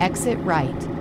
Exit right.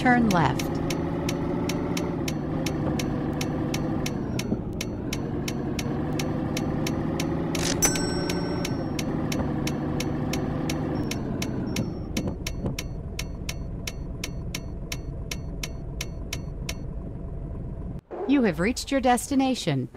Turn left. You have reached your destination.